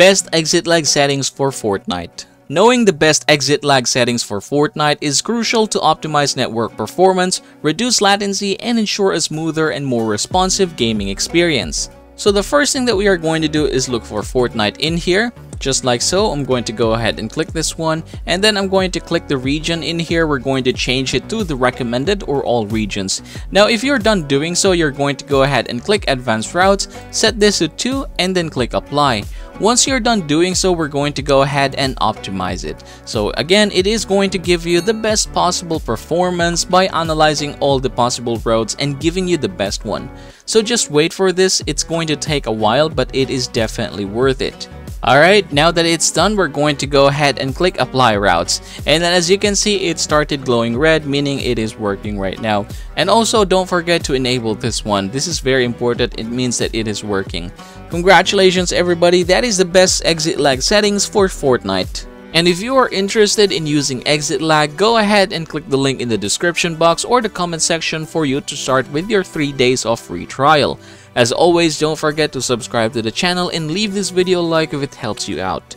Best Exitlag settings for Fortnite. Knowing the best Exitlag settings for Fortnite is crucial to optimize network performance, reduce latency, and ensure a smoother and more responsive gaming experience. So the first thing that we are going to do is look for Fortnite in here. Just like so, I'm going to go ahead and click this one and then I'm going to click the region in here. We're going to change it to the recommended or all regions. Now, if you're done doing so, you're going to go ahead and click advanced routes, set this to 2 and then click apply. Once you're done doing so, we're going to go ahead and optimize it. So again, it is going to give you the best possible performance by analyzing all the possible roads and giving you the best one. So just wait for this, it's going to take a while but it is definitely worth it. Alright, now that it's done, we're going to go ahead and click apply routes. And then as you can see, it started glowing red, meaning it is working right now. And also, don't forget to enable this one. This is very important. It means that it is working. Congratulations everybody, that is the best Exitlag settings for Fortnite. And if you are interested in using Exitlag, go ahead and click the link in the description box or the comment section for you to start with your 3 days of free trial. As always, don't forget to subscribe to the channel and leave this video a like if it helps you out.